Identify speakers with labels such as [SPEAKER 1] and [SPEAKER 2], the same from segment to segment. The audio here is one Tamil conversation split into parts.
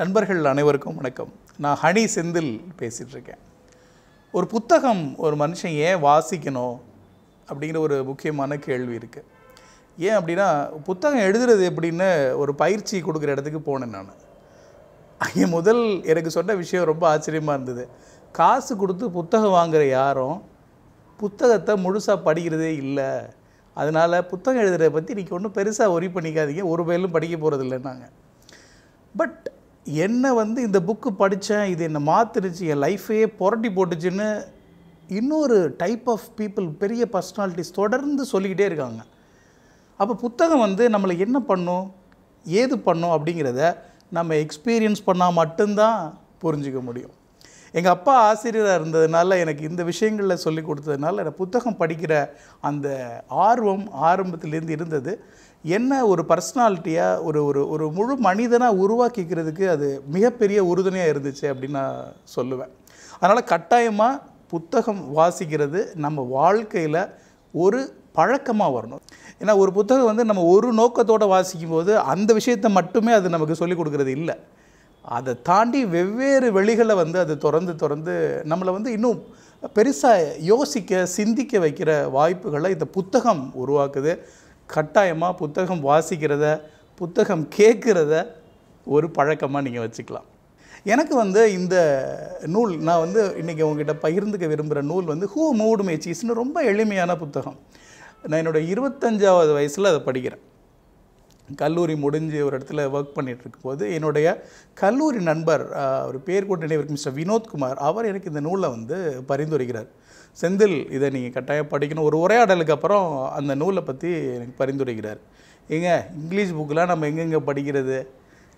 [SPEAKER 1] நண்பர்கள் அனைவருக்கும் வணக்கம். நான் ஹனி செந்தில் பேசிகிட்ருக்கேன் ஒரு புத்தகம் ஒரு மனுஷன் ஏன் வாசிக்கணும் அப்படிங்கிற ஒரு முக்கியமான கேள்வி இருக்குது ஏன் அப்படின்னா புத்தகம் எழுதுறது எப்படின்னு ஒரு பயிற்சி கொடுக்குற இடத்துக்கு போனேன் நான். அங்கே முதல் எனக்கு சொன்ன விஷயம் ரொம்ப ஆச்சரியமாக இருந்தது. காசு கொடுத்து புத்தகம் வாங்குற யாரும் புத்தகத்தை முழுசாக படிக்கிறதே இல்லை. அதனால் புத்தகம் எழுதுறதை பற்றி இன்றைக்கி ஒன்றும் பெருசாக ஒரி பண்ணிக்காதீங்க. ஒரு பேரும் படிக்க போகிறது இல்லைன்னாங்க பட் என்னை வந்து இந்த புக்கு படித்தேன் இது என்னை மாற்றிருச்சு என் லைஃபையே புரட்டி போட்டுச்சுன்னு இன்னொரு டைப் ஆஃப் பீப்புள் பெரிய பர்சனாலிட்டிஸ் தொடர்ந்து சொல்லிக்கிட்டே இருக்காங்க. அப்போ புத்தகம் வந்து நம்மளை என்ன பண்ணும் ஏது பண்ணும் அப்படிங்கிறத நம்ம எக்ஸ்பீரியன்ஸ் பண்ணால் மட்டும்தான் புரிஞ்சிக்க முடியும். எங்கள் அப்பா ஆசிரியராக இருந்ததுனால எனக்கு இந்த விஷயங்களில் சொல்லி கொடுத்ததுனால எனக்கு புத்தகம் படிக்கிற அந்த ஆர்வம் ஆரம்பத்திலேருந்து இருந்தது. என்ன ஒரு பர்சனாலிட்டியாக ஒரு ஒரு ஒரு முழு மனிதனாக உருவாக்கிக்கிறதுக்கு அது மிகப்பெரிய உறுதுணையாக இருந்துச்சு அப்படின்னு நான் சொல்லுவேன். அதனால் கட்டாயமாக புத்தகம் வாசிக்கிறது நம்ம வாழ்க்கையில் ஒரு பழக்கமாக வரணும். ஏன்னா ஒரு புத்தகம் வந்து நம்ம ஒரு நோக்கத்தோடு வாசிக்கும் போது அந்த விஷயத்தை மட்டுமே அது நமக்கு சொல்லிக் கொடுக்கறது இல்லை. அதை தாண்டி வெவ்வேறு வெளிகளை வந்து அது திறந்து திறந்து நம்மளை வந்து இன்னும் பெருசாக யோசிக்க சிந்திக்க வைக்கிற வாய்ப்புகளை இந்த புத்தகம் உருவாக்குது. கட்டாயமாக புத்தகம் வாசிக்கிறத புத்தகம் கேட்குறத ஒரு பழக்கமாக நீங்கள் வச்சுக்கலாம். எனக்கு வந்து இந்த நூல் நான் வந்து இன்றைக்கி உங்ககிட்ட பகிர்ந்துக்க விரும்புகிற நூல் வந்து ஹூ மூடு மேச்சிஸ்னு ரொம்ப எளிமையான புத்தகம். நான் என்னோடய இருபத்தஞ்சாவது வயசில் அதை படிக்கிறேன். கல்லூரி முடிஞ்சு ஒரு இடத்துல ஒர்க் பண்ணிட்டு இருக்கும்போது என்னுடைய கல்லூரி நண்பர் ஒரு பேர் கூட நினைவிற்கு மிஸ்டர் வினோத்குமார் அவர் எனக்கு இந்த நூலை வந்து பரிந்துரைக்கிறார். செந்தில் இதை நீங்கள் கட்டாயம் படிக்கணும். ஒரு உரையாடலுக்கு அப்புறம் அந்த நூலை பற்றி எனக்கு பரிந்துரைக்கிறார். ஏங்க இங்கிலீஷ் புக்கெலாம் நம்ம எங்கெங்கே படிக்கிறது?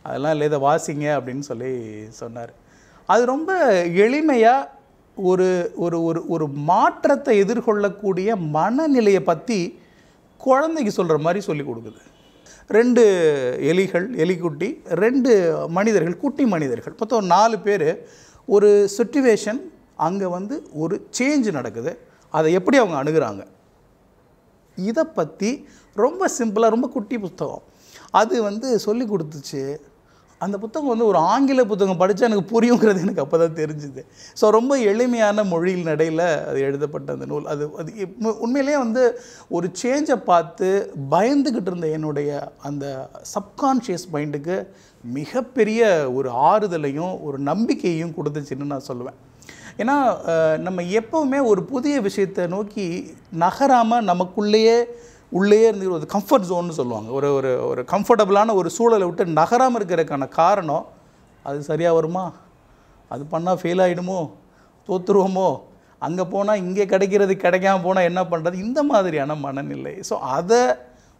[SPEAKER 1] அதெல்லாம் இல்லை இதை வாசிங்க அப்படின்னு சொல்லி சொன்னார். அது ரொம்ப எளிமையாக ஒரு ஒரு ஒரு ஒரு மாற்றத்தை எதிர்கொள்ளக்கூடிய மனநிலையை பற்றி குழந்தைக்கு சொல்கிற மாதிரி சொல்லி கொடுக்குது. ரெண்டு எலிகள் எலிக்குட்டி ரெண்டு மனிதர்கள் குட்டி மனிதர்கள். மொத்தம் நாலு பேர். ஒரு சுச்சுவேஷன் அங்கே வந்து ஒரு சேஞ்ச் நடக்குது. அதை எப்படி அவங்க அணுகிறாங்க? இதை பற்றி ரொம்ப சிம்பிளாக ரொம்ப குட்டி புத்தகம். அது வந்து சொல்லி கொடுத்துச்சு. அந்த புத்தகம் வந்து ஒரு ஆங்கில புத்தகம் படித்தா எனக்கு புரியுங்கிறது எனக்கு அப்போ தான் தெரிஞ்சுது. ஸோ ரொம்ப எளிமையான மொழியில் நடையில் அது எழுதப்பட்ட அந்த நூல். அது அது உண்மையிலேயே வந்து ஒரு சேஞ்சை பார்த்து பயந்துக்கிட்டு இருந்த என்னுடைய அந்த சப்கான்ஷியஸ் மைண்டுக்கு மிகப்பெரிய ஒரு ஆறுதலையும் ஒரு நம்பிக்கையும் கொடுத்துச்சுன்னு நான் சொல்லுவேன். ஏன்னா நம்ம எப்போவுமே ஒரு புதிய விஷயத்தை நோக்கி நகராமல் நமக்குள்ளேயே உள்ளே இருந்து ஒரு கம்ஃபர்ட் ஜோன்னு சொல்லுவாங்க. ஒரு ஒரு ஒரு கம்ஃபர்டபுளான ஒரு சூழலை விட்டு நகராமல் இருக்கிறதுக்கான காரணம் அது சரியாக வருமா? அது பண்ணால் ஃபெயில் ஆகிடுமோ தோற்றுருவோமோ அங்கே போனால் இங்கே கிடைக்கிறது கிடைக்காம போனால் என்ன பண்ணுறது இந்த மாதிரியான மனநிலை. ஸோ அதை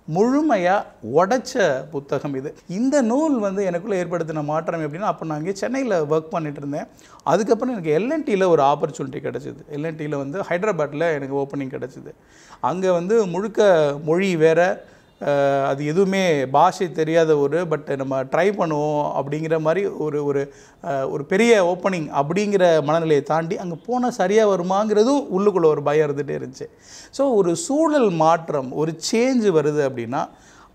[SPEAKER 1] முழுமையாக உடைச்ச புத்தகம் இது. இந்த நூல் வந்து எனக்குள்ளே ஏற்படுத்தின மாற்றம் எப்படின்னா அப்போ நான் இங்கே சென்னையில் ஒர்க் பண்ணிட்டு இருந்தேன். அதுக்கப்புறம் எனக்கு எல்என்டியில் ஒரு ஆப்பர்ச்சுனிட்டி கிடச்சிது. எல்என்டியில் வந்து ஹைதராபாத்தில் எனக்கு ஓப்பனிங் கிடச்சிது. அங்கே வந்து முழுக்க மொழி வேறு அது எதுவுமே பாஷை தெரியாத ஒரு பட் நம்ம ட்ரை பண்ணுவோம் அப்படிங்கிற மாதிரி ஒரு ஒரு ஒரு பெரிய ஓப்பனிங் அப்படிங்கிற மனநிலையை தாண்டி அங்கே போனால் சரியாக வருமாங்கிறதும் உள்ளுக்குள்ளே ஒரு பயம் இருந்துகிட்டே இருந்துச்சு. ஸோ ஒரு சூழல் மாற்றம் ஒரு சேஞ்சு வருது அப்படின்னா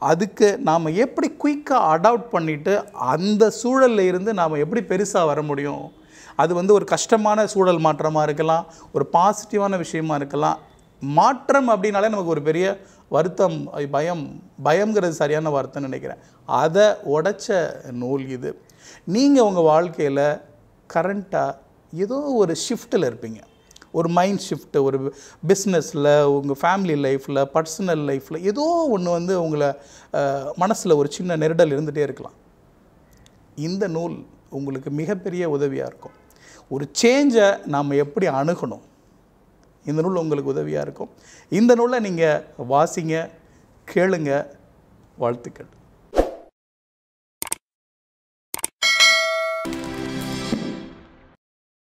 [SPEAKER 1] அதுக்கு நாம் எப்படி குயிக்காக அடாப்ட் பண்ணிவிட்டு அந்த சூழலில் இருந்து நாம் எப்படி பெருசாக வர முடியும்? அது வந்து ஒரு கஷ்டமான சூழல் மாற்றமாக இருக்கலாம் ஒரு பாசிட்டிவான விஷயமா இருக்கலாம் மாற்றம் அப்படின்னாலே நமக்கு ஒரு பெரிய வருத்தம் பயம் பயங்கிறது சரியான வார்த்தைன்னு நினைக்கிறேன். அதை உடைச்ச நூல் இது. நீங்கள் உங்கள் வாழ்க்கையில் கரண்ட்டாக ஏதோ ஒரு ஷிஃப்ட்டில் இருப்பீங்க. ஒரு மைண்ட் ஷிஃப்ட்டு ஒரு பிஸ்னஸில் உங்கள் ஃபேமிலி லைஃப்பில் பர்சனல் லைஃப்பில் ஏதோ ஒன்று வந்து உங்களை மனசில் ஒரு சின்ன நெருடல் இருந்துகிட்டே இருக்கலாம். இந்த நூல் உங்களுக்கு மிகப்பெரிய உதவியாக இருக்கும். ஒரு சேஞ்சை நாம் எப்படி அணுகணும்? இந்த நூல் உங்களுக்கு உதவியாக இருக்கும். இந்த நூலை நீங்கள் வாசிங்க கேளுங்க வாழ்த்துக்கள்.